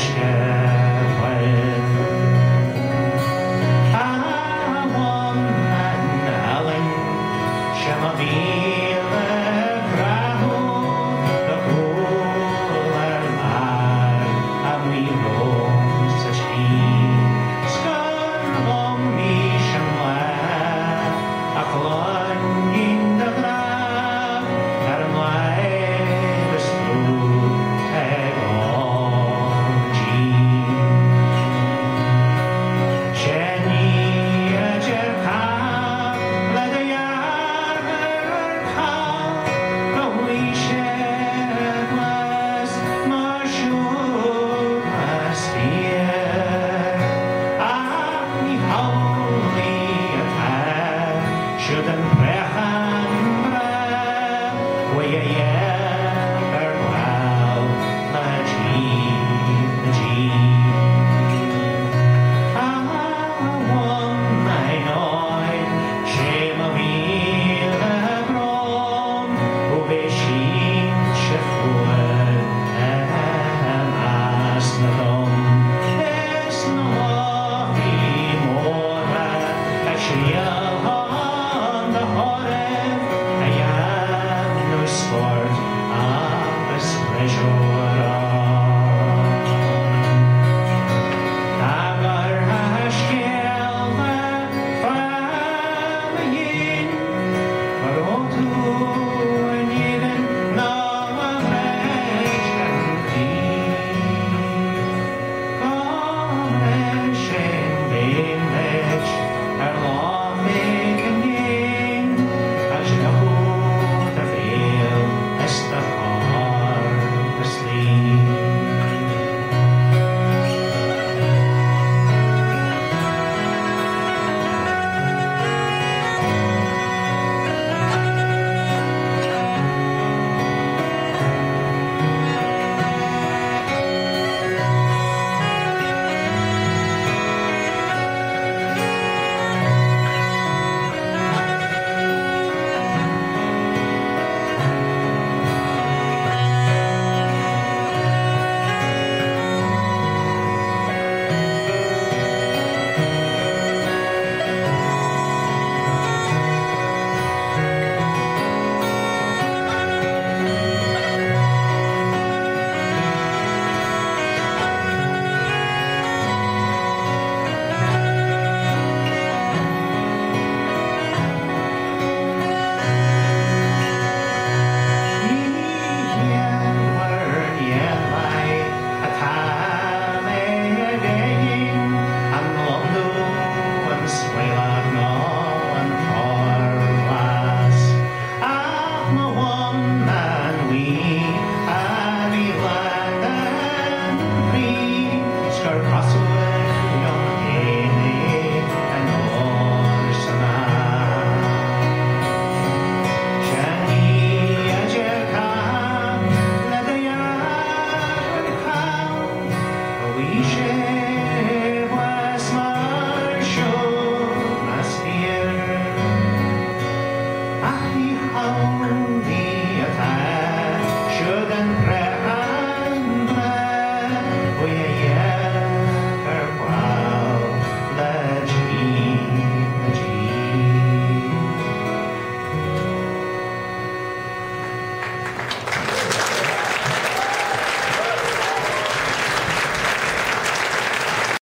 Krishna.